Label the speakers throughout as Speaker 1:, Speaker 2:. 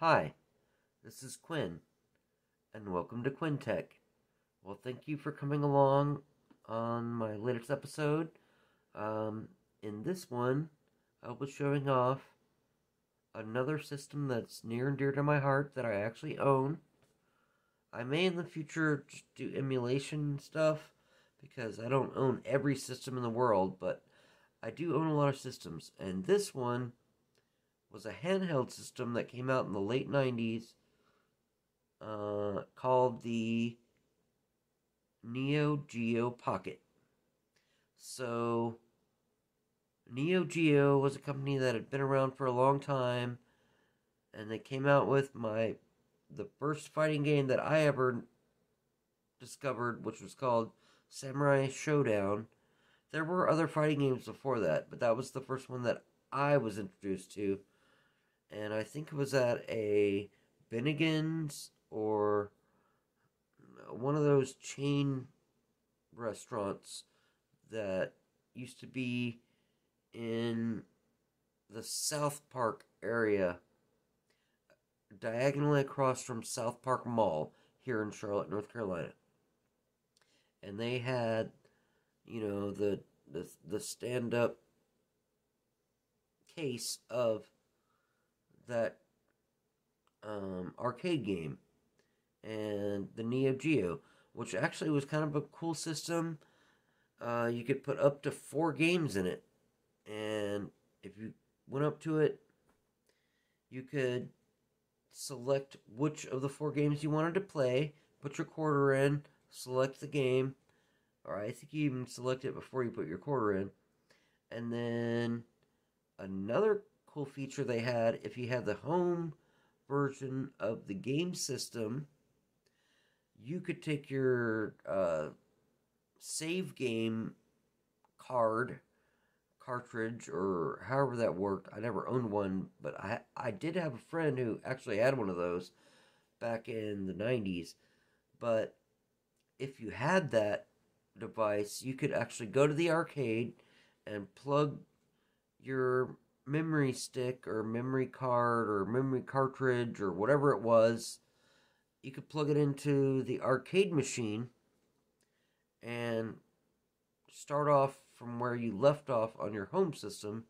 Speaker 1: Hi, this is Quinn, and welcome to Quinn Tech. Well, thank you for coming along on my latest episode. Um, in this one, I'll be showing off another system that's near and dear to my heart that I actually own. I may in the future do emulation stuff because I don't own every system in the world, but I do own a lot of systems, and this one was a handheld system that came out in the late 90s uh, called the Neo Geo Pocket. So, Neo Geo was a company that had been around for a long time, and they came out with my the first fighting game that I ever discovered, which was called Samurai Shodown. There were other fighting games before that, but that was the first one that I was introduced to and I think it was at a Bennigan's or uh, one of those chain restaurants that used to be in the South Park area, diagonally across from South Park Mall here in Charlotte, North Carolina. And they had, you know, the the the stand up case of that um, arcade game and the Neo Geo, which actually was kind of a cool system. Uh, you could put up to four games in it, and if you went up to it, you could select which of the four games you wanted to play, put your quarter in, select the game, or I think you even select it before you put your quarter in, and then another cool feature they had if you had the home version of the game system, you could take your uh, save game card cartridge or however that worked. I never owned one, but I I did have a friend who actually had one of those back in the 90s. But if you had that device, you could actually go to the arcade and plug your memory stick or memory card or memory cartridge or whatever it was, you could plug it into the arcade machine and start off from where you left off on your home system,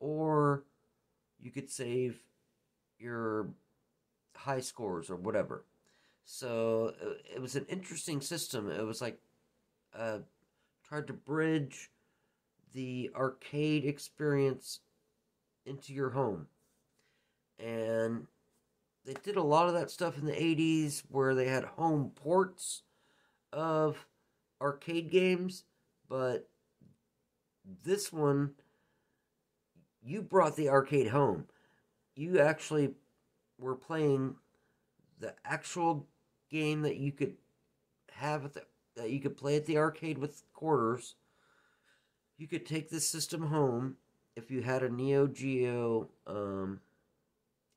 Speaker 1: or you could save your high scores or whatever. So uh, it was an interesting system. It was like uh, tried to bridge the arcade experience into your home. And they did a lot of that stuff in the 80s where they had home ports of arcade games, but this one, you brought the arcade home. You actually were playing the actual game that you could have at the, that you could play at the arcade with quarters. You could take this system home if you had a Neo Geo um,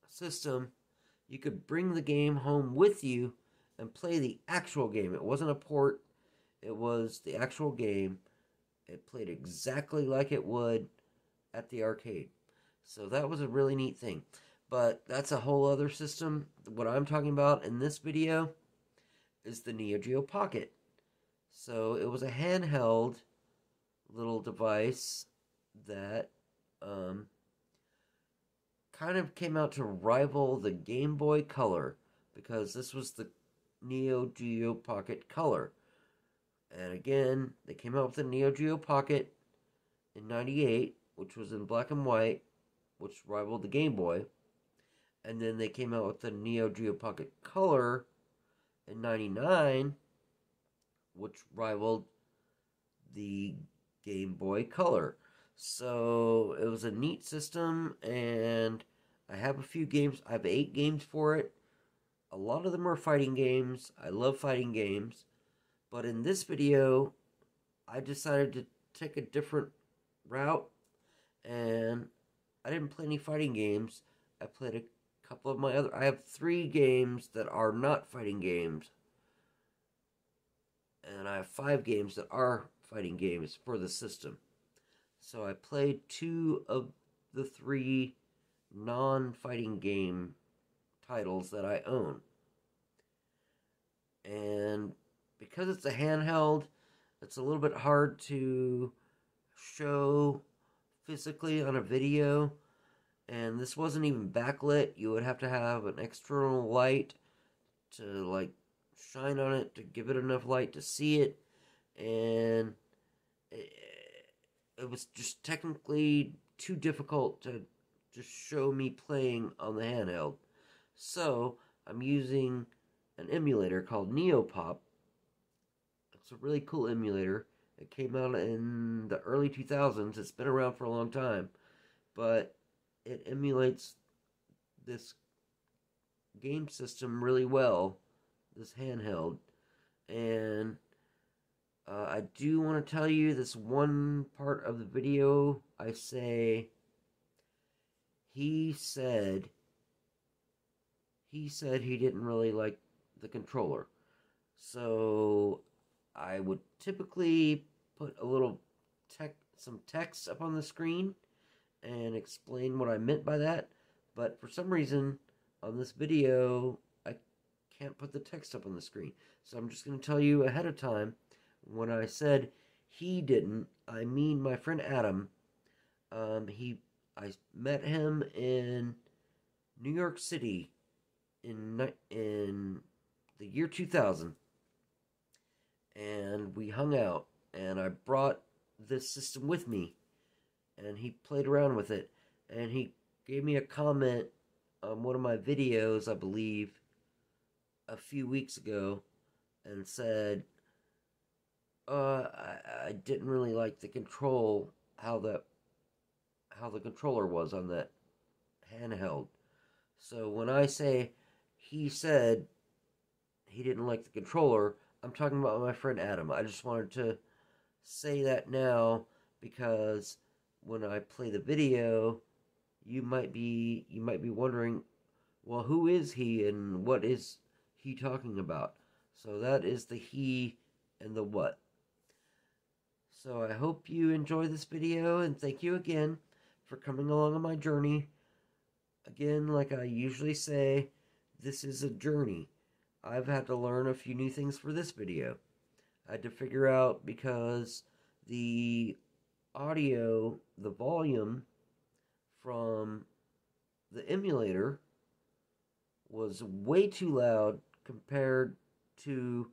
Speaker 1: system, you could bring the game home with you and play the actual game. It wasn't a port, it was the actual game. It played exactly like it would at the arcade. So that was a really neat thing. But that's a whole other system. What I'm talking about in this video is the Neo Geo Pocket. So it was a handheld little device that um, kind of came out to rival the Game Boy Color because this was the Neo Geo Pocket Color. And again, they came out with the Neo Geo Pocket in 98, which was in black and white, which rivaled the Game Boy. And then they came out with the Neo Geo Pocket Color in 99, which rivaled the Game Boy Color. So it was a neat system, and I have a few games. I have eight games for it. A lot of them are fighting games. I love fighting games. But in this video, I decided to take a different route, and I didn't play any fighting games. I played a couple of my other. I have three games that are not fighting games, and I have five games that are fighting games for the system. So I played two of the three non fighting game titles that I own. And because it's a handheld, it's a little bit hard to show physically on a video. And this wasn't even backlit. You would have to have an external light to like shine on it to give it enough light to see it. And it was just technically too difficult to just show me playing on the handheld. So I'm using an emulator called Neopop. It's a really cool emulator. It came out in the early 2000s. It's been around for a long time, but it emulates this game system really well, this handheld. And I do want to tell you this one part of the video. I say, he said, he said he didn't really like the controller. So I would typically put a little tech, some text up on the screen and explain what I meant by that. But for some reason, on this video, I can't put the text up on the screen. So I'm just going to tell you ahead of time when I said he didn't, I mean my friend Adam. Um, he, I met him in New York City in in the year 2000 and we hung out and I brought this system with me and he played around with it and he gave me a comment on one of my videos I believe a few weeks ago and said uh I, I didn't really like the control how that how the controller was on that handheld so when I say he said he didn't like the controller. I'm talking about my friend Adam. I just wanted to say that now because when I play the video, you might be you might be wondering, well, who is he and what is he talking about? So that is the he and the what. So I hope you enjoy this video and thank you again for coming along on my journey. Again, like I usually say, this is a journey. I've had to learn a few new things for this video. I had to figure out because the audio, the volume from the emulator was way too loud compared to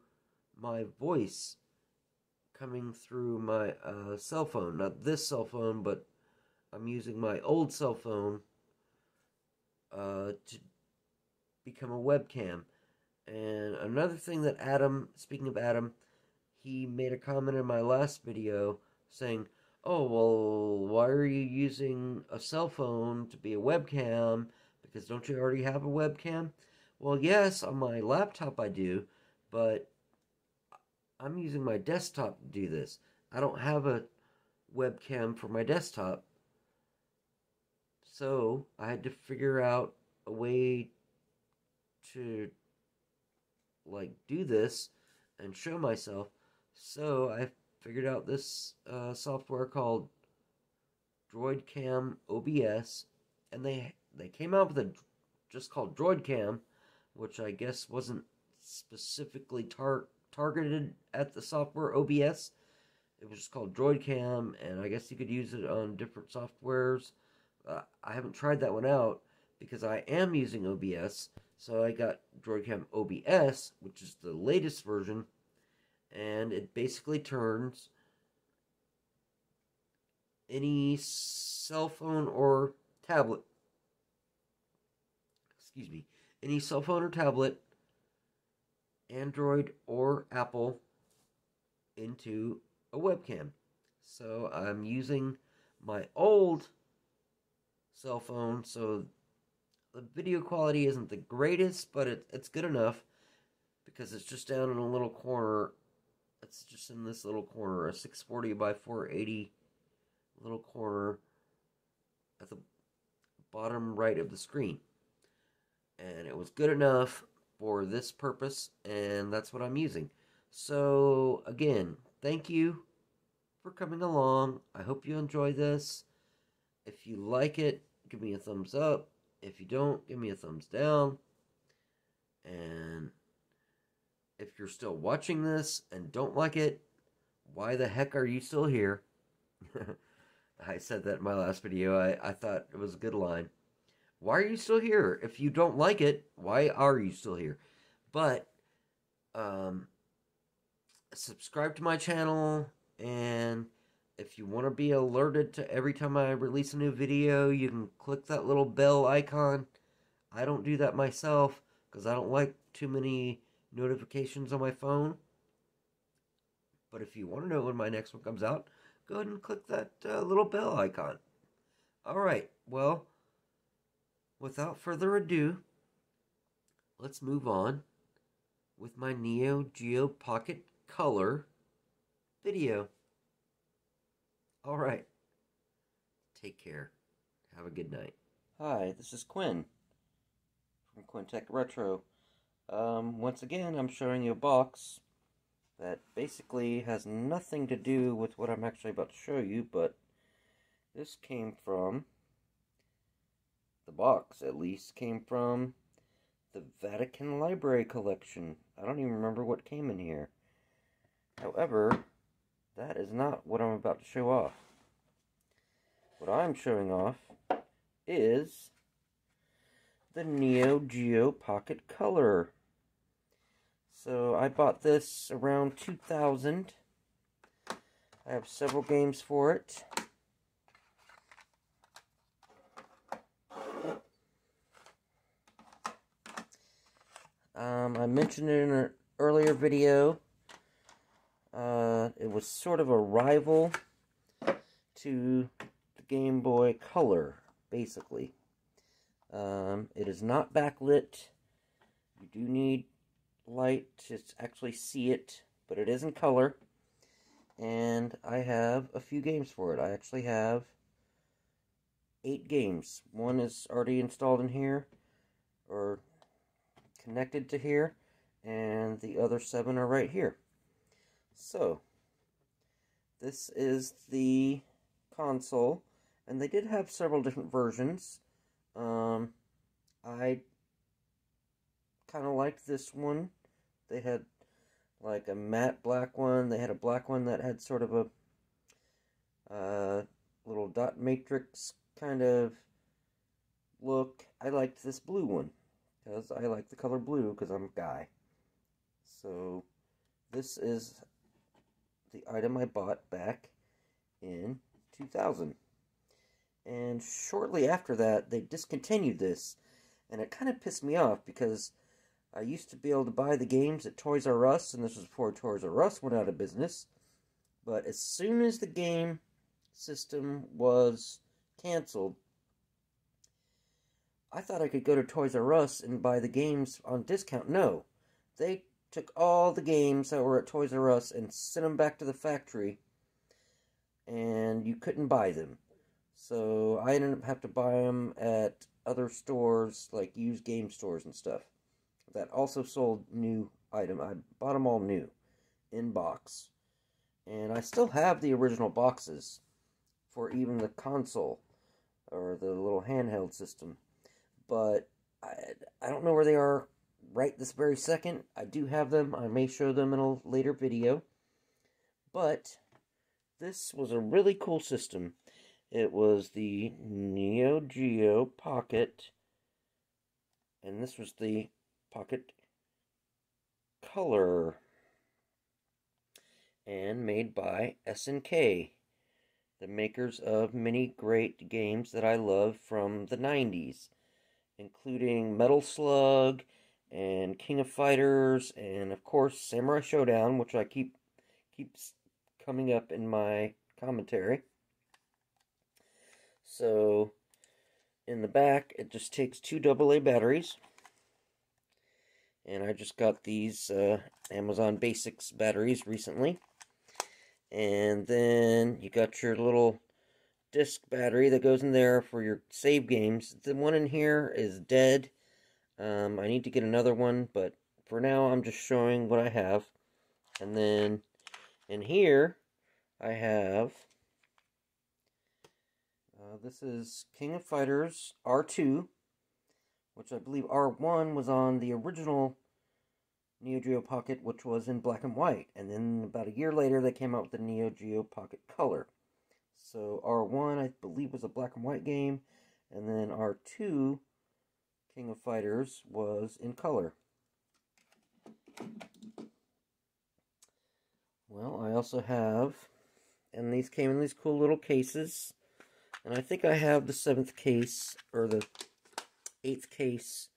Speaker 1: my voice coming through my uh, cell phone. Not this cell phone, but I'm using my old cell phone uh, to become a webcam. And another thing that Adam, speaking of Adam, he made a comment in my last video saying, Oh, well, why are you using a cell phone to be a webcam? Because don't you already have a webcam? Well, yes, on my laptop I do, but I'm using my desktop to do this. I don't have a webcam for my desktop. So I had to figure out a way to like do this and show myself. So I figured out this uh, software called DroidCam OBS, and they they came out with a just called DroidCam, which I guess wasn't specifically tar- targeted at the software OBS. It was called DroidCam, and I guess you could use it on different softwares. Uh, I haven't tried that one out because I am using OBS, so I got DroidCam OBS, which is the latest version, and it basically turns any cell phone or tablet, excuse me, any cell phone or tablet, Android or Apple, into a webcam. So I'm using my old cell phone, so the video quality isn't the greatest, but it, it's good enough because it's just down in a little corner. It's just in this little corner, a 640 by 480 little corner at the bottom right of the screen. And it was good enough for this purpose, and that's what I'm using. So, again, thank you for coming along. I hope you enjoy this. If you like it, give me a thumbs up. If you don't, give me a thumbs down.
Speaker 2: And if you're still watching this and don't like it, why the heck are you still here? I said that in my last video. I, I thought it was a good line. Why are you still here? If you don't like it, why are you still here? But um, subscribe to my channel and if you want to be alerted to every time I release a new video, you can click that little bell icon. I don't do that myself because I don't like too many notifications on my phone. But if you want to know when my next one comes out, go ahead and click that uh, little bell icon. Alright, well, without further ado, let's move on with my Neo Geo Pocket Color video. Alright, take care. Have a good night.
Speaker 1: Hi, this is Quinn from Quinn Tech Retro. Um, once again, I'm showing you a box that basically has nothing to do with what I'm actually about to show you, but this came from, the box at least, came from the Vatican Library Collection. I don't even remember what came in here. However, that is not what I'm about to show off. What I'm showing off is the Neo Geo Pocket Color. So I bought this around 2000. I have several games for it. Um, I mentioned it in an earlier video. Uh, it was sort of a rival to the Game Boy Color, basically. Um, it is not backlit. You do need light to actually see it, but it is in color. And I have a few games for it. I actually have eight games. One is already installed in here, or connected to here, and the other seven are right here. So, this is the console, and they did have several different versions. Um, I kind of liked this one. They had like a matte black one. They had a black one that had sort of a uh, little dot matrix kind of look. I liked this blue one because I like the color blue because I'm a guy. So this is the item I bought back in 2000. And shortly after that, they discontinued this. And it kind of pissed me off because I used to be able to buy the games at Toys R Us, and this was before Toys R Us went out of business. But as soon as the game system was canceled, I thought I could go to Toys R Us and buy the games on discount. No. They took all the games that were at Toys R Us and sent them back to the factory, and you couldn't buy them. So I ended up having to buy them at other stores, like used game stores and stuff, that also sold new item. I bought them all new, in box. And I still have the original boxes for even the console, or the little handheld system. But I, I don't know where they are right this very second. I do have them. I may show them in a later video. But this was a really cool system. It was the Neo Geo Pocket. And this was the Pocket Color. And made by SNK. The makers of many great games that I love from the 90s. Including Metal Slug and King of Fighters, and of course Samurai Shodown, which I keep keeps coming up in my commentary. So in the back, it just takes two AA batteries, and I just got these uh, Amazon Basics batteries recently. And then you got your little disc battery that goes in there for your save games. The one in here is dead um, I need to get another one, but for now I'm just showing what I have. And then in here, I have, uh, this is King of Fighters R2 which I believe R1 was on the original Neo Geo Pocket, which was in black and white. And then about a year later, they came out with the Neo Geo Pocket Color. So R1, I believe, was a black and white game, and then R2, King of Fighters, was in color. Well, I also have, and these came in these cool little cases, and I think I have the seventh case, or the eighth case.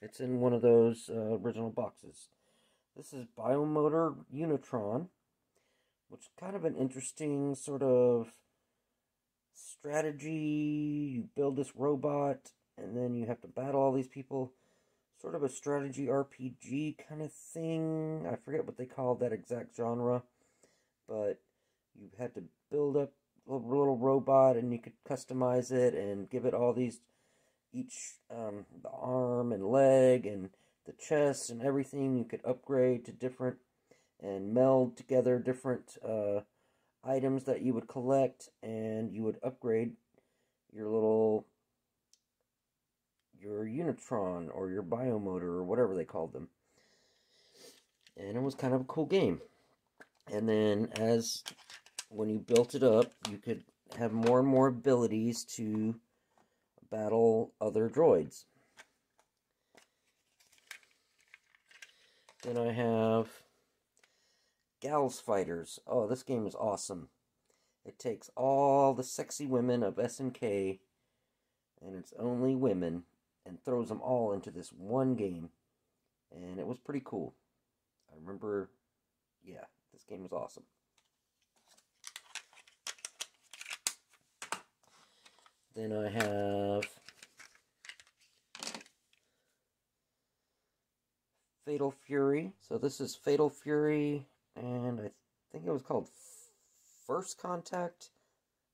Speaker 1: It's in one of those uh, original boxes. This is Biomotor Unitron, which is kind of an interesting sort of strategy. You build this robot, and then you have to battle all these people. Sort of a strategy RPG kind of thing. I forget what they called that exact genre, but you had to build up a little robot, and you could customize it and give it all these each um, the arm and leg and the chest and everything. You could upgrade to different and meld together different. Uh, items that you would collect and you would upgrade your little your Unitron or your Biomotor or whatever they called them. And it was kind of a cool game. And then as when you built it up, you could have more and more abilities to battle other droids. Then I have Gals Fighters. Oh, this game is awesome. It takes all the sexy women of SNK, and it's only women, and throws them all into this one game. And it was pretty cool. I remember, yeah, this game was awesome. Then I have Fatal Fury. So this is Fatal Fury and I think it was called First Contact.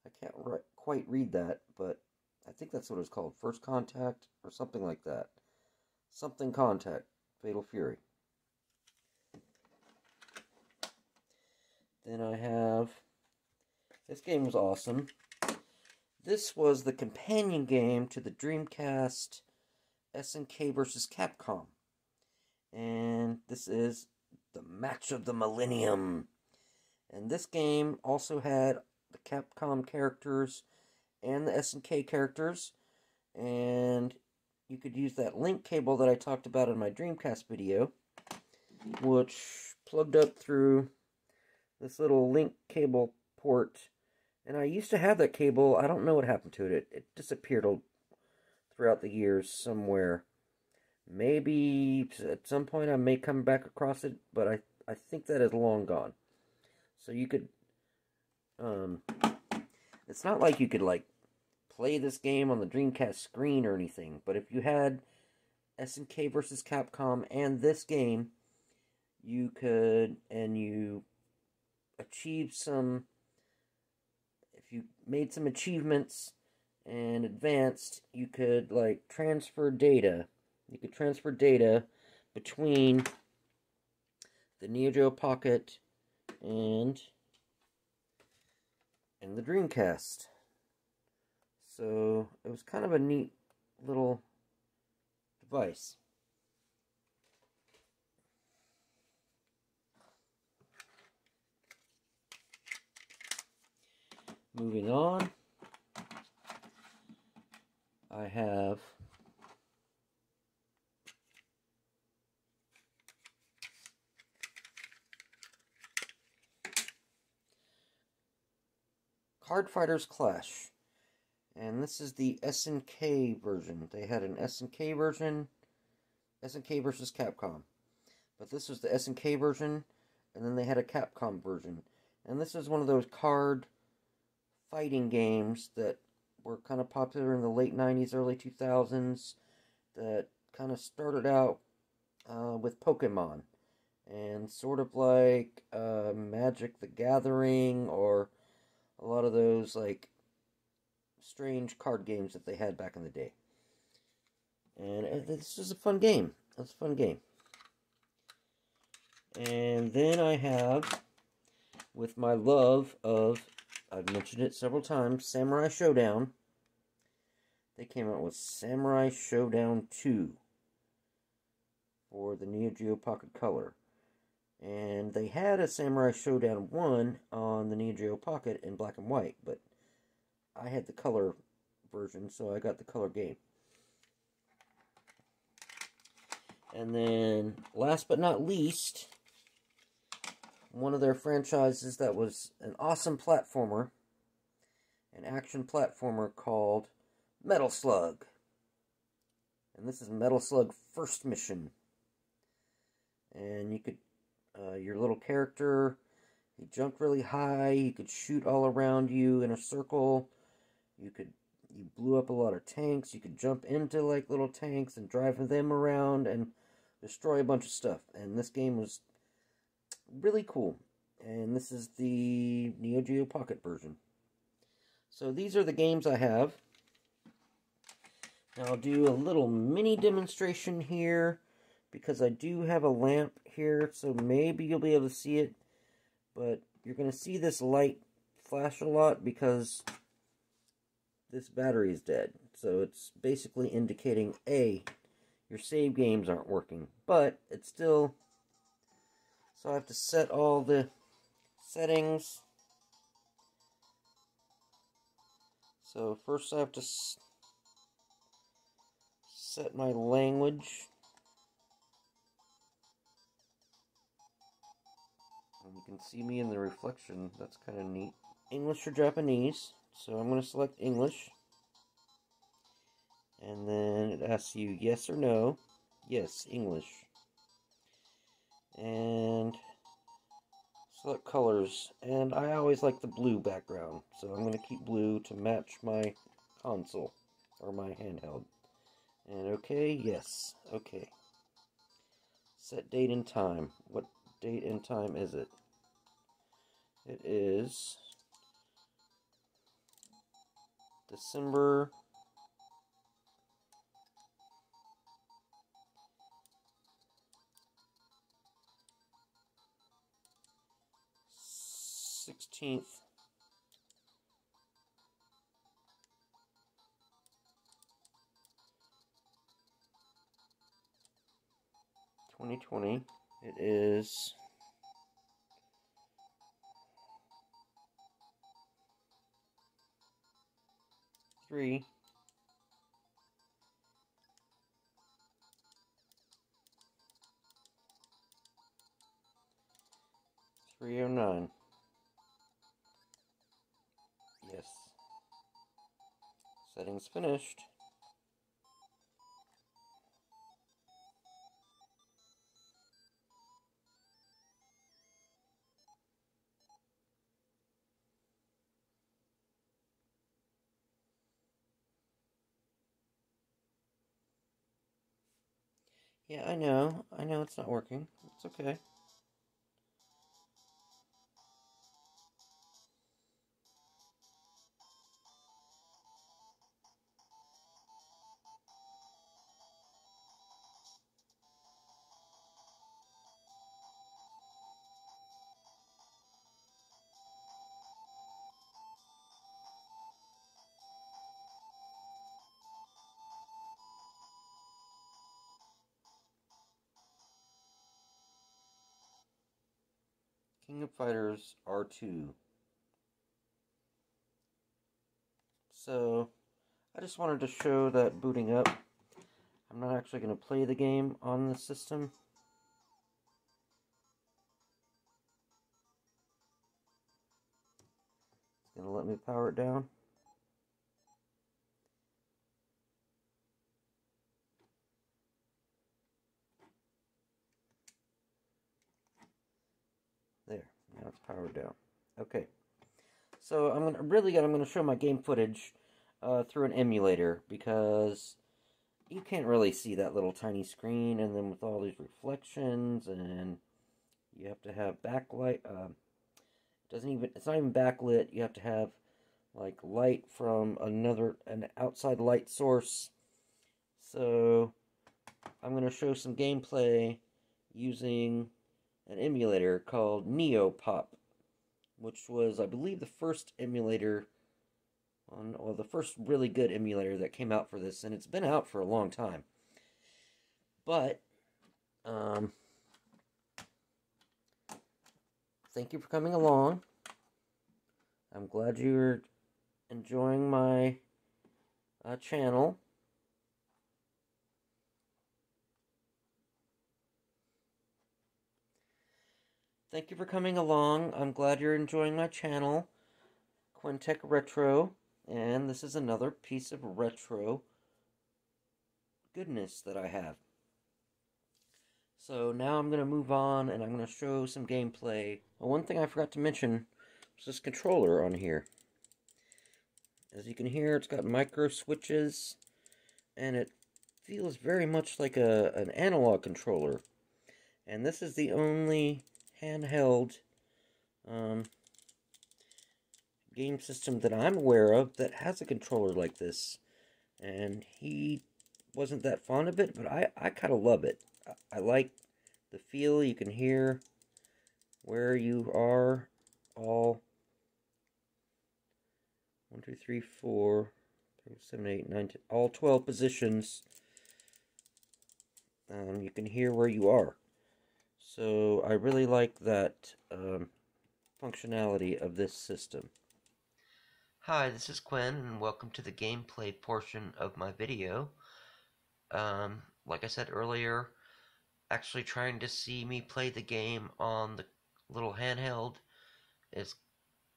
Speaker 1: I can't re- quite read that, but I think that's what it was called First Contact or something like that. Something Contact, Fatal Fury. Then I have. This game was awesome. This was the companion game to the Dreamcast SNK versus Capcom. And this is the match of the millennium. And this game also had the Capcom characters and the SNK characters. And you could use that link cable that I talked about in my Dreamcast video, which plugged up through this little link cable port. And I used to have that cable. I don't know what happened to it. It, it disappeared throughout the years somewhere. Maybe at some point I may come back across it, but I, I think that is long gone. So you could, um, it's not like you could like play this game on the Dreamcast screen or anything, but if you had SNK versus Capcom and this game, you could, and you achieved some, if you made some achievements and advanced, you could like transfer data you could transfer data between the Neo Geo Pocket and and the Dreamcast. So it was kind of a neat little device. Moving on, I have Card Fighters Clash. And this is the SNK version. They had an SNK version, SNK versus Capcom. But this was the SNK version, and then they had a Capcom version. And this is one of those card fighting games that were kind of popular in the late 90s, early 2000s, that kind of started out uh, with Pokemon. And sort of like uh, Magic the Gathering or a lot of those like strange card games that they had back in the day. And this is a fun game. That's a fun game. And then I have, with my love of, I've mentioned it several times, Samurai Shodown. they came out with Samurai Shodown 2 for the Neo Geo Pocket Color. And they had a Samurai Shodown 1 on the Neo Geo Pocket in black and white, but I had the color version, so I got the color game. And then, last but not least, one of their franchises that was an awesome platformer, an action platformer called Metal Slug. And this is Metal Slug First Mission. And you could uh, your little character, he jumped really high. He could shoot all around you in a circle. You could you blew up a lot of tanks. You could jump into like little tanks and drive them around and destroy a bunch of stuff. And this game was really cool. And this is the Neo Geo Pocket version. So these are the games I have. Now I'll do a little mini demonstration here because I do have a lamp here, so maybe you'll be able to see it, but you're going to see this light flash a lot because this battery is dead. So it's basically indicating, A, your save games aren't working, but it's still, so I have to set all the settings. So first I have to set my language can see me in the reflection. That's kind of neat. English or Japanese. So I'm going to select English. And then it asks you yes or no. Yes, English. And select colors. And I always like the blue background. So I'm going to keep blue to match my console. Or my handheld. And okay, yes, okay. Set date and time. What date and time is it? It is December sixteenth. Twenty twenty. It is three. Three oh nine. Yes. Settings finished. Yeah, I know. I know it's not working. It's okay. King of Fighters R2. So, I just wanted to show that booting up, I'm not actually going to play the game on the system. It's going to let me power it down. Powered down. Okay. So I'm gonna really I'm gonna show my game footage uh, through an emulator because you can't really see that little tiny screen, and then with all these reflections, and you have to have backlight. Uh, doesn't even it's not even backlit. You have to have like light from another an outside light source. So I'm gonna show some gameplay using an emulator called NeoPop which was, I believe, the first emulator.
Speaker 3: on well the first really good emulator that came out for this, and it's been out for a long time. But um, thank you for coming along. I'm glad you're enjoying my uh, channel. Thank you for coming along. I'm glad you're enjoying my channel, Quinn Tech Retro, and this is another piece of retro goodness that I have. So now I'm going to move on and I'm going to show some gameplay. Well, one thing I forgot to mention was this controller on here. As you can hear, it's got micro switches and it feels very much like a an analog controller. And this is the only handheld um, game system that I'm aware of that has a controller like this. And he wasn't that fond of it, but I, I kind of love it. I, I like the feel. You can hear where you are all one, two, three, four, seven, eight, nine, ten, all 12 positions. Um, you can hear where you are. So I really like that um, functionality of this system.
Speaker 1: Hi, this is Quinn, and welcome to the gameplay portion of my video. Um, like I said earlier, actually trying to see me play the game on the little handheld is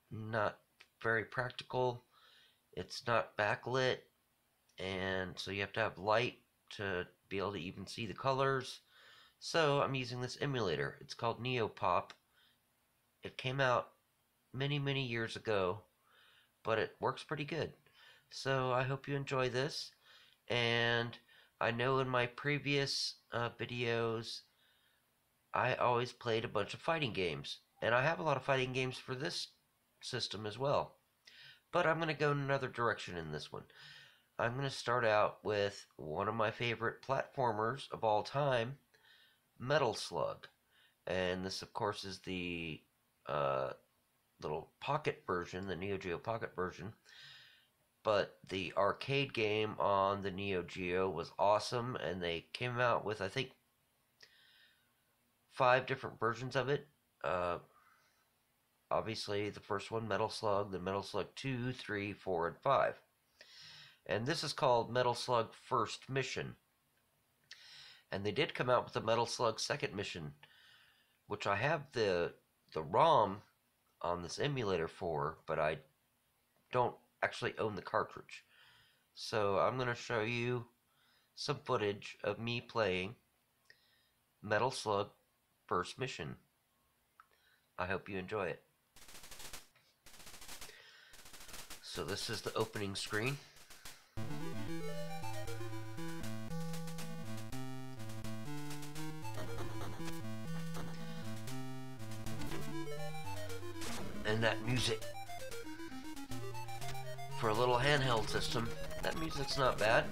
Speaker 1: not very practical. It's not backlit, and so you have to have light to be able to even see the colors. So I'm using this emulator. It's called Neopop. It came out many, many years ago, but it works pretty good. So I hope you enjoy this. And I know in my previous uh, videos, I always played a bunch of fighting games. And I have a lot of fighting games for this system as well. But I'm going to go in another direction in this one. I'm going to start out with one of my favorite platformers of all time, Metal Slug. And this, of course, is the uh, little pocket version, the Neo Geo Pocket version. But the arcade game on the Neo Geo was awesome, and they came out with, I think, five different versions of it. Uh, obviously, the first one, Metal Slug, the Metal Slug 2, 3, 4, and 5. And this is called Metal Slug First Mission. And they did come out with the Metal Slug Second Mission, which I have the the ROM on this emulator for, but I don't actually own the cartridge. So I'm going to show you some footage of me playing Metal Slug First Mission. I hope you enjoy it. So this is the opening screen. Music's not bad.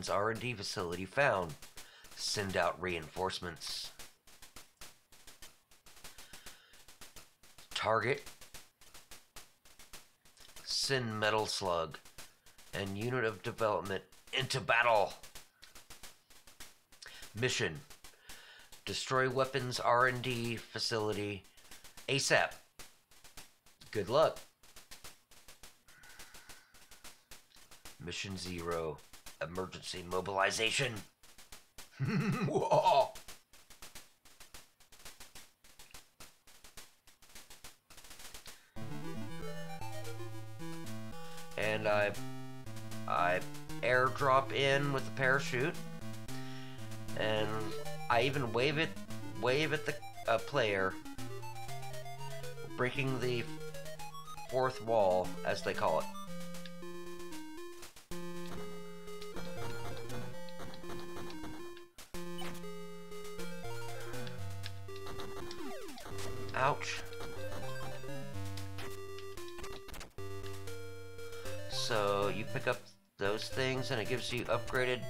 Speaker 1: Weapons R&D facility found. Send out reinforcements. Target. Send Metal Slug and unit of development into battle. Mission: Destroy weapons R&D facility ASAP. Good luck. Mission 0: Emergency mobilization. Whoa. And I I airdrop in with the parachute and I even wave it, wave at the uh, player, breaking the fourth wall, as they call it. And it gives you upgraded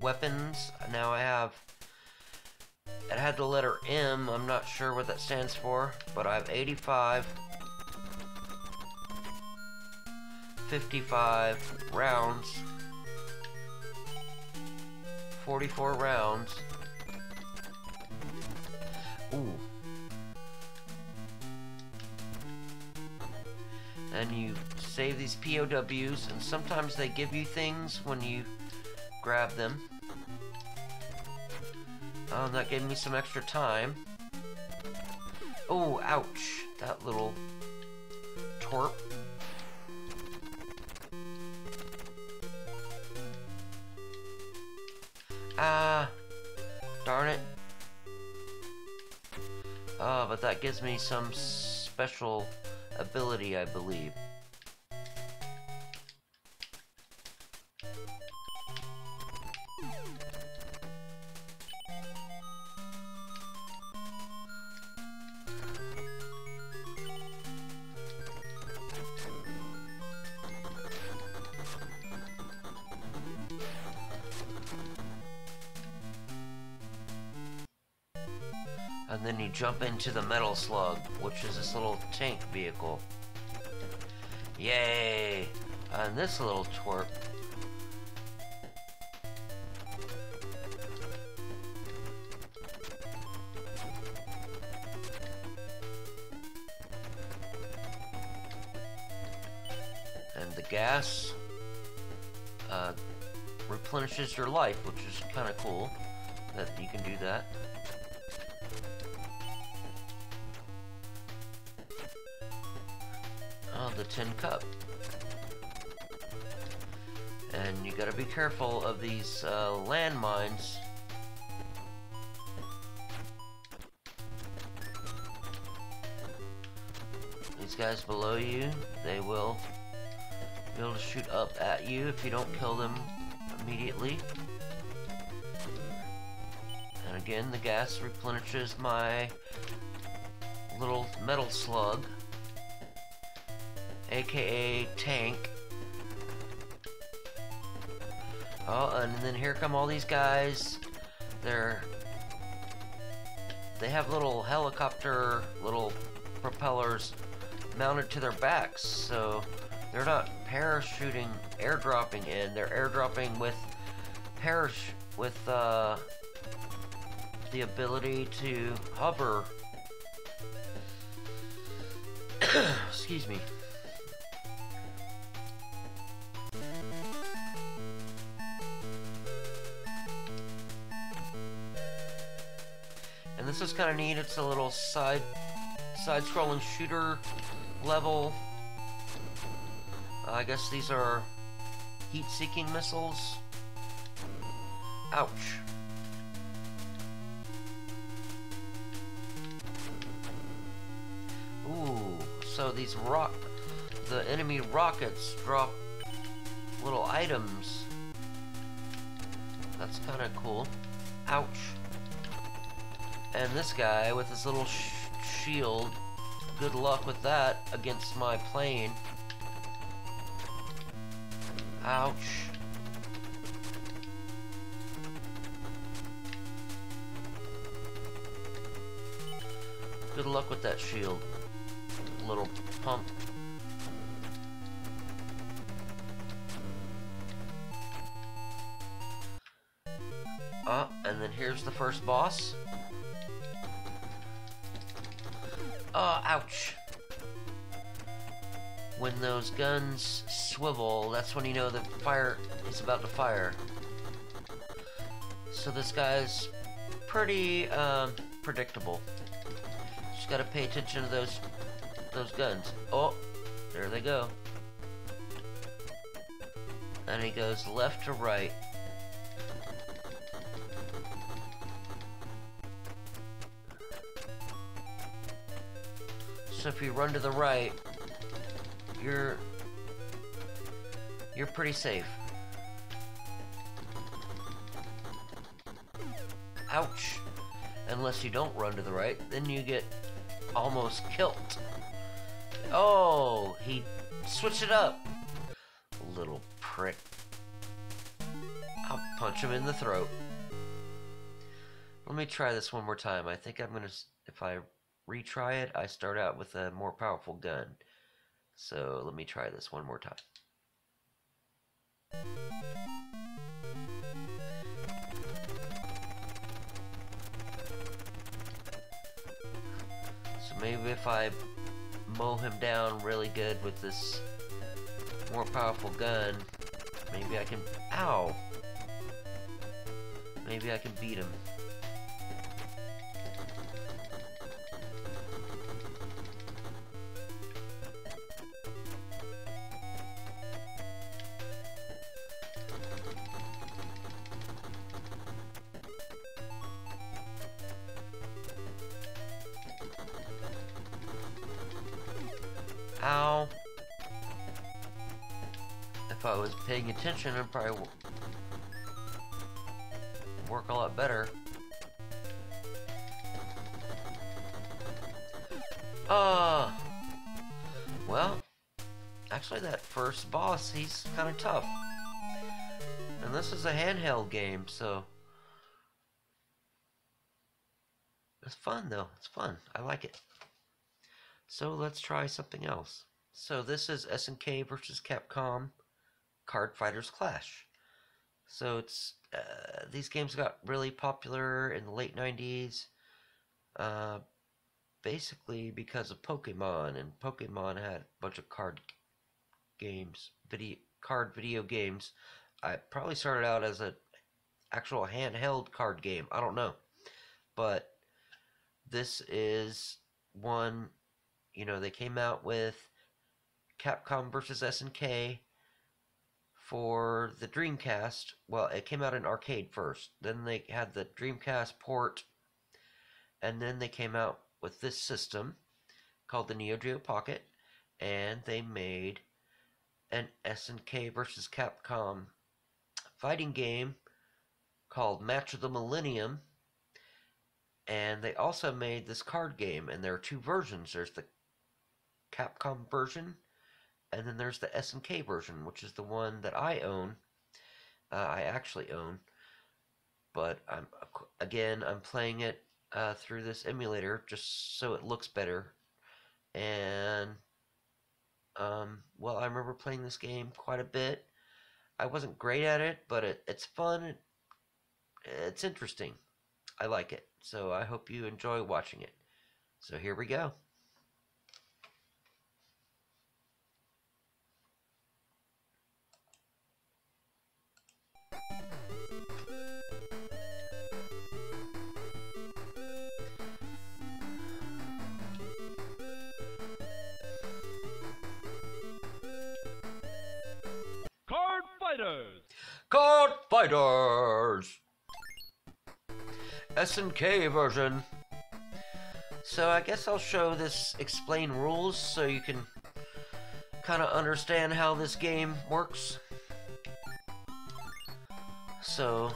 Speaker 1: weapons. Now I have it had the letter M, I'm not sure what that stands for, but I have 85 55 rounds 44 rounds POWs, and sometimes they give you things when you grab them. Oh, that gave me some extra time. Oh, ouch. That little torp. Ah, darn it. Oh, but that gives me some special ability, I believe. Slug, which is this little tank vehicle. Yay! And this little twerp. And the gas uh, replenishes your life, which is kind of cool that you can do that. Tin cup. And you gotta be careful of these uh, landmines. These guys below you, they will be able to shoot up at you if you don't kill them immediately. And again, the gas replenishes my little metal slug aka Tank. Oh, and then here come all these guys. They're they have little helicopter little propellers mounted to their backs, so they're not parachuting, airdropping in. They're airdropping with parach... with uh, the ability to hover. Excuse me. This is kind of neat. It's a little side side-scrolling shooter level. Uh, I guess these are heat-seeking missiles. Ouch. Ooh, so these rock, the enemy rockets drop little items. That's kind of cool. Ouch. And this guy with his little sh shield, good luck with that against my plane. Ouch. Good luck with that shield, little pump. Ah, and then here's the first boss. Oh, ouch. When those guns swivel, that's when you know the fire is about to fire. So this guy's pretty um, predictable. Just gotta pay attention to those those guns. Oh, there they go. And he goes left to right. So if you run to the right, you're you're pretty safe. Ouch. Unless you don't run to the right, then you get almost killed. Oh, he switched it up. Little prick. I'll punch him in the throat. Let me try this one more time. I think I'm gonna, if I retry it, I start out with a more powerful gun. So let me try this one more time. So maybe if I mow him down really good with this more powerful gun, maybe I can... Ow! Maybe I can beat him. I'd probably work a lot better. Uh, well, actually that first boss, he's kind of tough. And this is a handheld game, so... It's fun, though. It's fun. I like it. So let's try something else. So this is SNK versus Capcom Card Fighters Clash. So it's uh, these games got really popular in the late 90s uh, basically because of Pokemon and Pokemon had a bunch of card games, video card video games. I probably started out as a actual handheld card game. I don't know. But this is one you know, they came out with Capcom versus SNK for the Dreamcast. Well, it came out in arcade first. Then they had the Dreamcast port. And then they came out with this system called the Neo Geo Pocket. And they made an SNK versus Capcom fighting game called Match of the Millennium. And they also made this card game, and there are two versions. There's the Capcom version, and then there's the SNK version, which is the one that I own. Uh, I actually own, but I'm again I'm playing it uh, through this emulator just so it looks better. And um, well, I remember playing this game quite a bit. I wasn't great at it, but it, it's fun. It, it's interesting. I like it. So I hope you enjoy watching it. So here we go.
Speaker 4: Fighters!
Speaker 1: SNK version. So I guess I'll show this explain rules so you can kind of understand how this game works. So,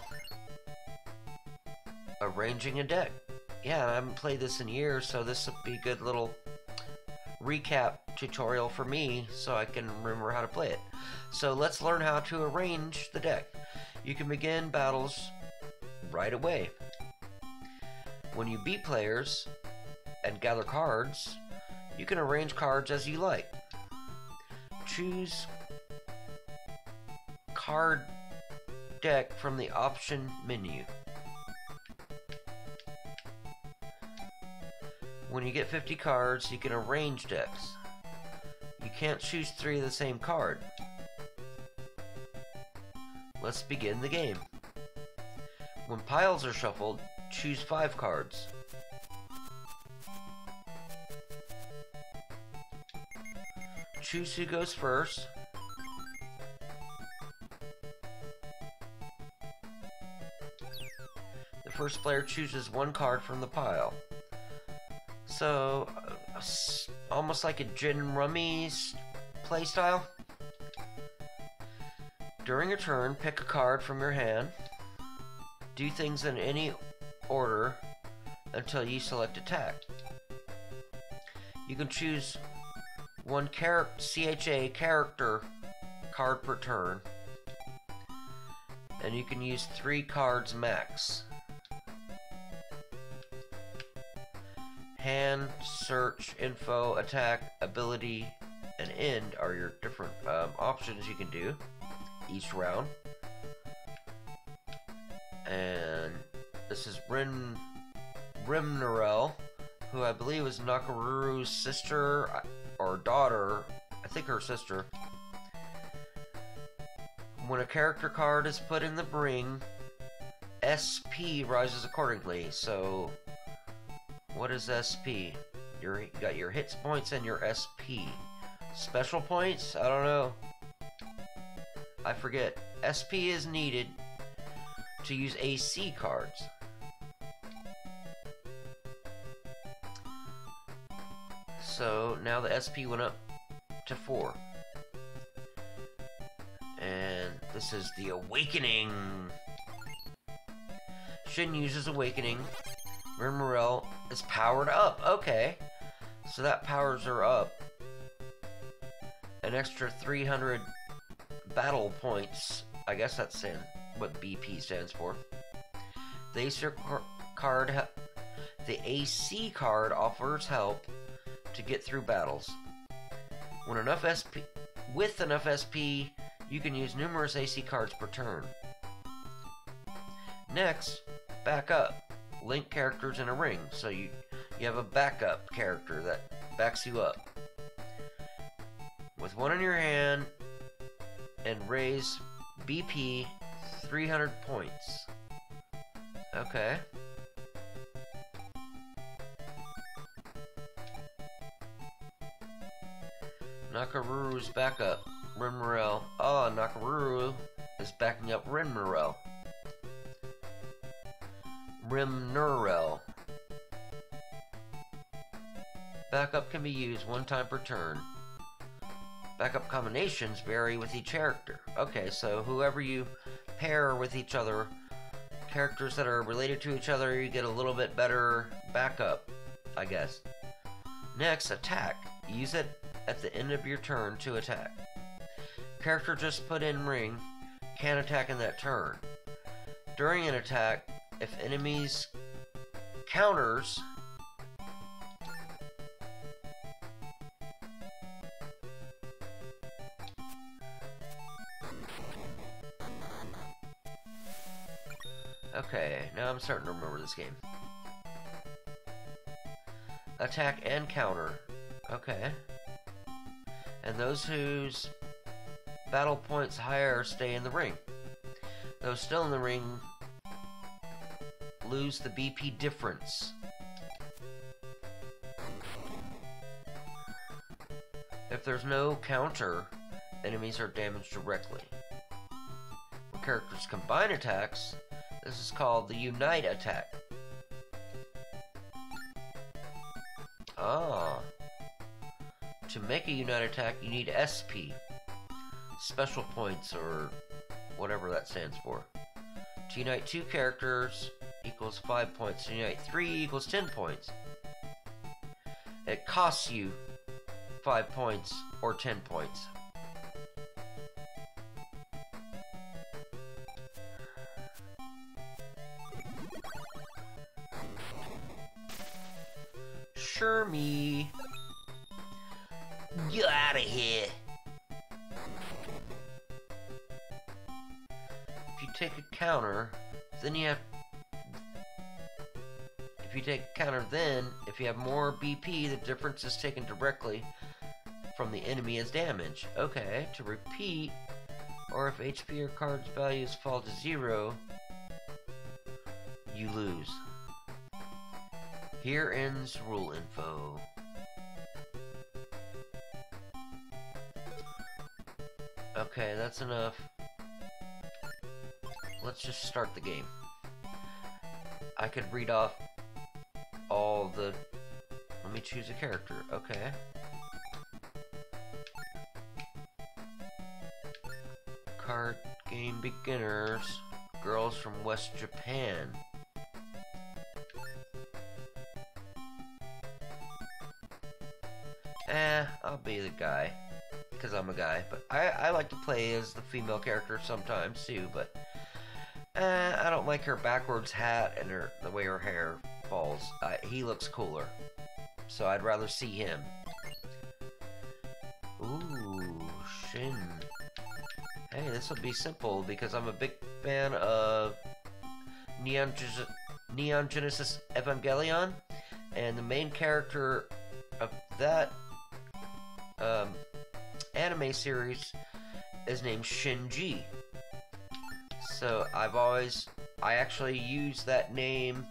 Speaker 1: arranging a deck. Yeah, I haven't played this in years, so this would be a good little recap tutorial for me so I can remember how to play it. So let's learn how to arrange the deck. You can begin battles right away. When you beat players and gather cards, you can arrange cards as you like. Choose card deck from the option menu. When you get 50 cards, you can arrange decks. You can't choose three of the same card. Let's begin the game. When piles are shuffled, choose five cards. Choose who goes first. The first player chooses one card from the pile. So, uh, almost like a gin rummy's playstyle. During a turn, pick a card from your hand. Do things in any order until you select attack. You can choose one char- CHA character card per turn, and you can use three cards max. Hand, search, info, attack, ability, and end are your different um, options you can do each round. And this is Rin Rimnorel, who I believe is Nakoruru's sister uh, or daughter. I think her sister. When a character card is put in the ring, SP rises accordingly. So, what is SP? You got your hits points and your SP. Special points? I don't know. I forget. SP is needed to use AC cards. So now the SP went up to 4. And this is the Awakening. Shin uses Awakening. Rimmerell is powered up. Okay. So that powers her up. An extra 300 battle points. I guess that's in what BP stands for. The AC card, the AC card offers help to get through battles. When enough SP, with enough SP, you can use numerous AC cards per turn. Next, back up. Link characters in a ring, so you you have a backup character that backs you up. With one in your hand, and raise BP 300 points. Okay. Nakoruru's backup. Rinmorel. Oh, Nakoruru is backing up Rinmorel. Rimnurel. Backup can be used one time per turn. Backup combinations vary with each character. Okay, so whoever you pair with each other, characters that are related to each other, you get a little bit better backup, I guess. Next, attack. Use it at the end of your turn to attack. Character just put in ring can attack in that turn. During an attack, if enemies counters Okay, now I'm starting to remember this game. Attack and counter. Okay. And those whose battle points higher stay in the ring. Those still in the ring lose the BP difference. If there's no counter, enemies are damaged directly. When characters combine attacks, this is called the Unite attack. Ah. To make a Unite attack, you need SP. Special points, or whatever that stands for. To unite two characters equals 5 points. To unite 3 equals 10 points. It costs you 5 points or 10 points. Is taken directly from the enemy as damage. Okay, to repeat, or if HP or card's values fall to zero, you lose. Here ends rule info. Okay, that's enough. Let's just start the game. I could read off all the... Let me choose a character. Okay. Card game beginners. Girls from West Japan. Eh, I'll be the guy. Because I'm a guy. But I, I like to play as the female character sometimes too, but eh, I don't like her backwards hat and her the way her hair falls. Uh, he looks cooler. So I'd rather see him. Ooh, Shin. Hey, this will be simple because I'm a big fan of Neon, Ge- Neon Genesis Evangelion, and the main character of that um, anime series is named Shinji. So I've always, I actually use that name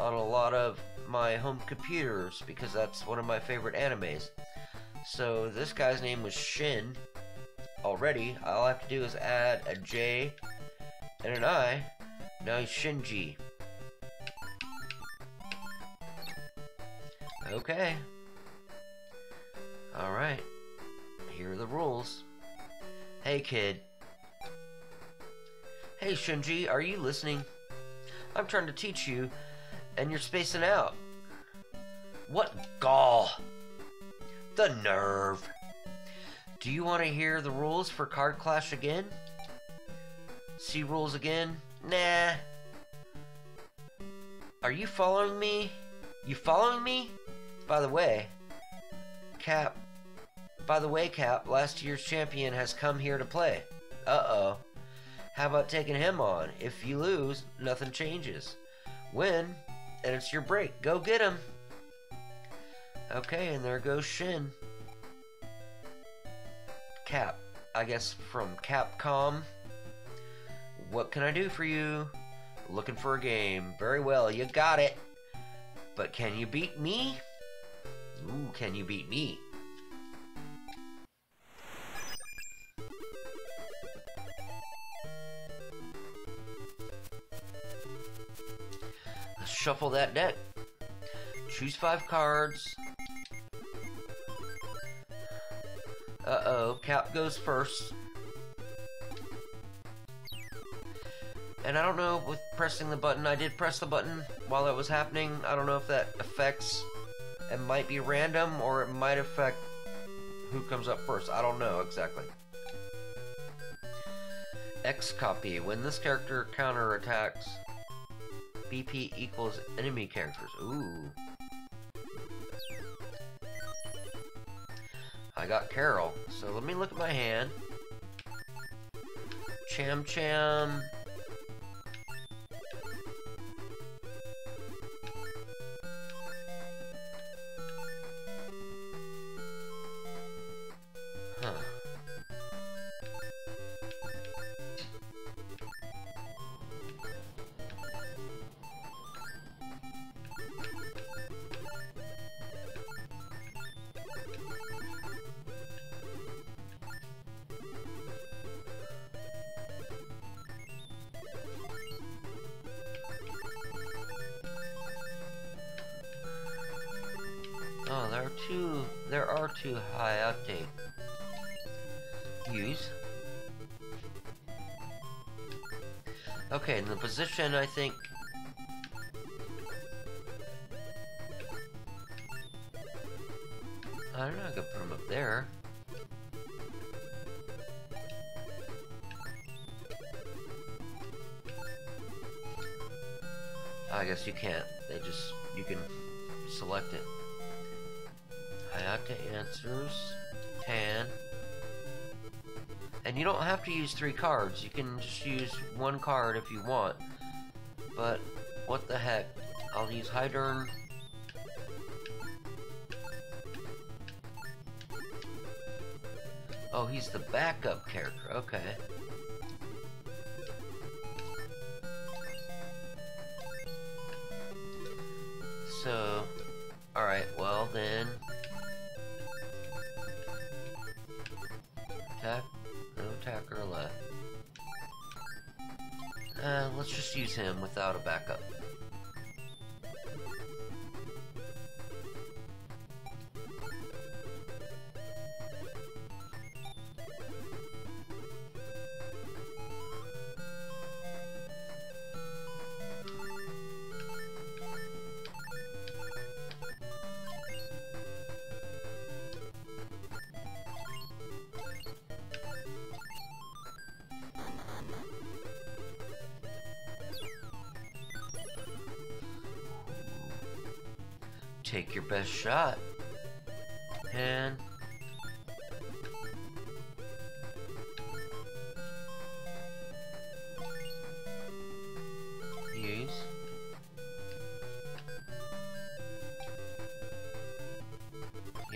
Speaker 1: on a lot of my home computers because that's one of my favorite animes. So this guy's name was Shin already. All I have to do is add a J and an I. Now he's Shinji. Okay. Alright. Here are the rules. Hey kid. Hey Shinji, are you listening? I'm trying to teach you, and you're spacing out. What gall! The nerve! Do you want to hear the rules for Card Clash again? See rules again? Nah. Are you following me? You following me? By the way, Cap. By the way, Cap, last year's champion has come here to play. Uh oh. How about taking him on? If you lose, nothing changes. Win, and it's your break. Go get him. Okay, and there goes Shin. Cap, I guess from Capcom. What can I do for you? Looking for a game. Very well, you got it. But can you beat me? Ooh, can you beat me? Shuffle that deck. Choose five cards. Uh-oh, Cap goes first. And I don't know, with pressing the button, I did press the button while it was happening. I don't know if that affects, it might be random, or it might affect who comes up first. I don't know exactly. X copy. When this character counter attacks, BP equals enemy characters. Ooh. I got Carol. So let me look at my hand. Cham Cham. Use. Okay, in the position, I think. I don't know. I could put him up there. I guess you can't. They just you can select it. Hayate answers. And you don't have to use three cards. You can just use one card if you want. But what the heck? I'll use Heidern. Oh, he's the backup character. Okay. So, without a backup.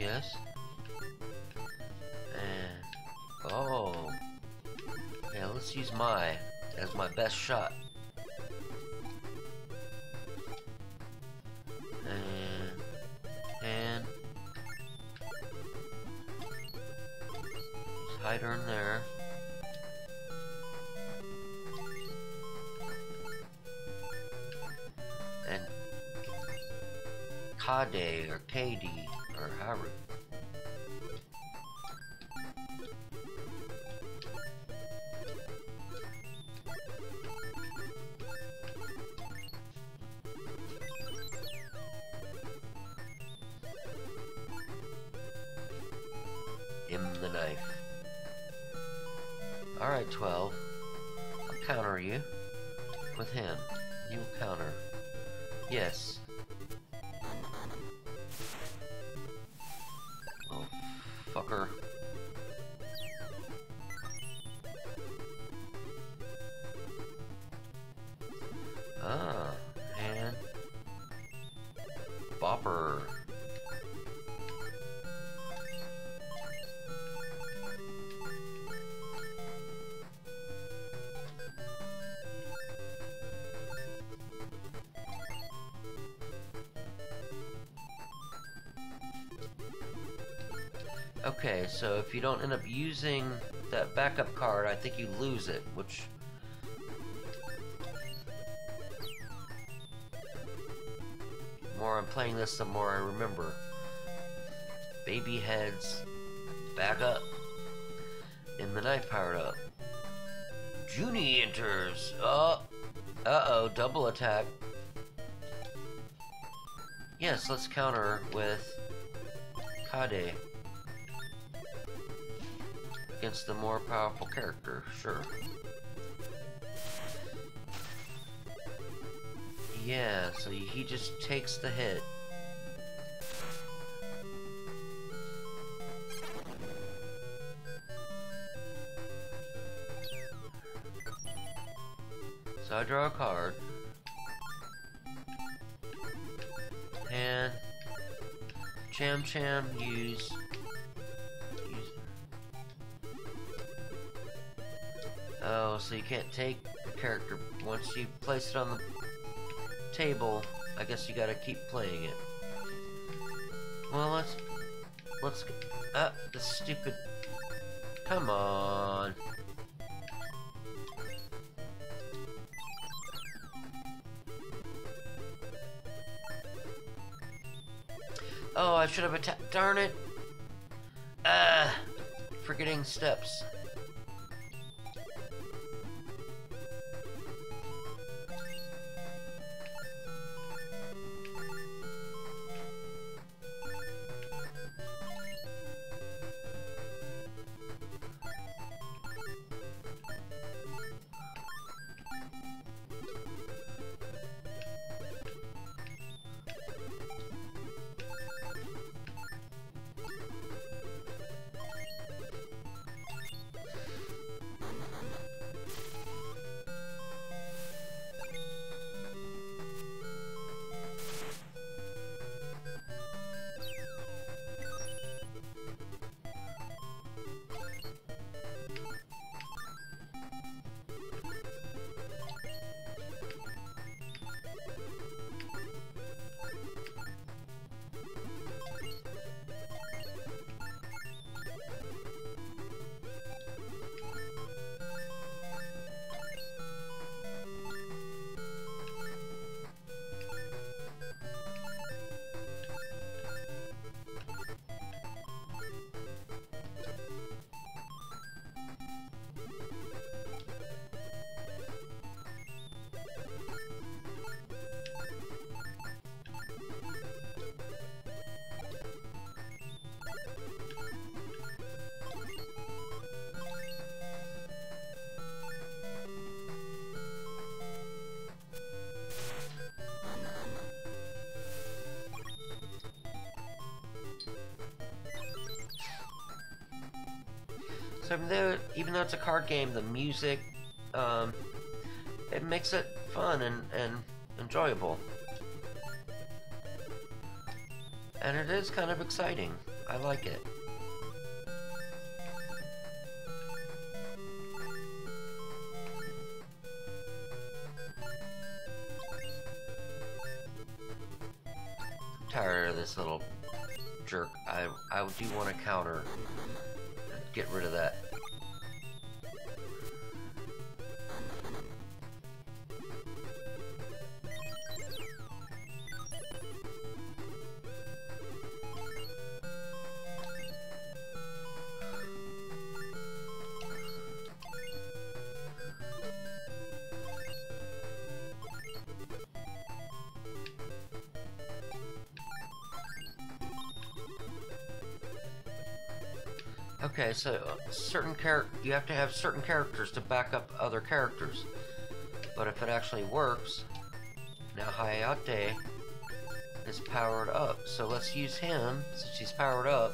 Speaker 1: Yes. And oh. Yeah let's use my as my best shot you don't end up using that backup card, I think you lose it, which... The more I'm playing this, the more I remember. Baby heads, back up. And the knife powered up. Juni enters. Uh, uh-oh, double attack. Yes, let's counter with Kade against the more powerful character, sure. Yeah, so he just takes the hit. So I draw a card. And Cham Cham use Oh, so you can't take the character once you place it on the table. I guess you gotta keep playing it. Well, let's let's uh the stupid. Come on. Oh, I should have attacked. Darn it. Ah, forgetting steps. So even though, even though it's a card game, the music, um, it makes it fun and, and enjoyable. And it is kind of exciting. I like it. You have to have certain characters to back up other characters. But if it actually works, now Hayate is powered up. So let's use him since he's powered up.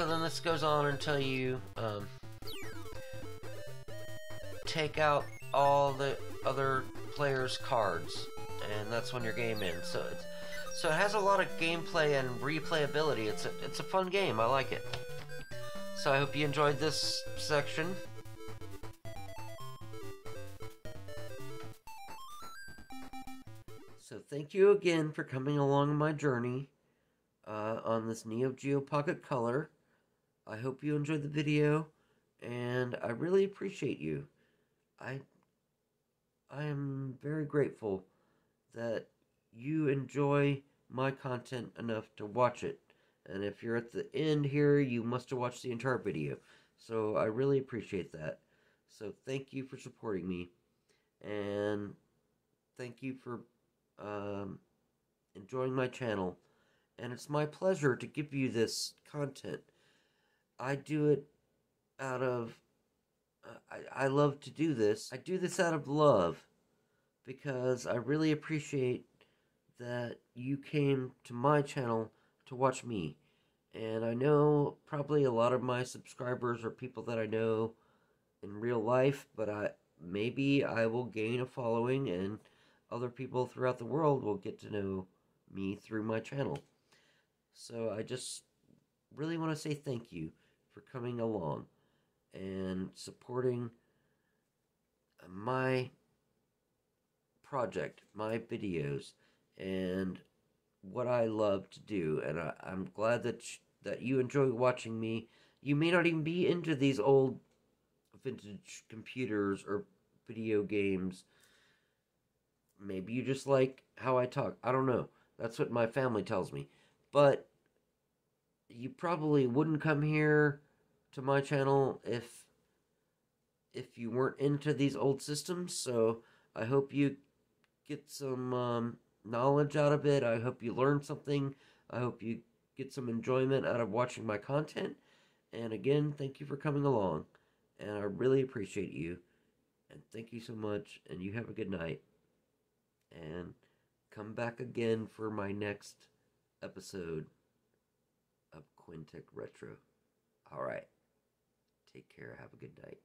Speaker 1: So then this goes on until you um, take out all the other players' cards, and that's when your game ends. So it's so it has a lot of gameplay and replayability. It's a it's a fun game. I like it. So I hope you enjoyed this section. So thank you again for coming along my journey uh, on this Neo Geo Pocket Color. Hope you enjoyed the video, and I really appreciate you. I I am very grateful that you enjoy my content enough to watch it. And if you're at the end here, you must have watched the entire video. So I really appreciate that. So thank you for supporting me. And thank you for um, enjoying my channel. And it's my pleasure to give you this content. I do it out of. Uh, I, I love to do this. I do this out of love because I really appreciate that you came to my channel to watch me. And I know probably a lot of my subscribers are people that I know in real life, but I maybe I will gain a following and other people throughout the world will get to know me through my channel. So I just really want to say thank you for coming along and supporting my project, my videos, and what I love to do. And I, am glad that sh- that you enjoy watching me. You may not even be into these old vintage computers or video games. Maybe you just like how I talk. I don't know. That's what my family tells me. But you probably wouldn't come here to my channel if if you weren't into these old systems. So I hope you get some um, knowledge out of it. I hope you learn something. I hope you get some enjoyment out of watching my content. And again, thank you for coming along. And I really appreciate you. And thank you so much. And you have a good night. And come back again for my next episode of Quinn Tech Retro. All right. Take care. Have a good night.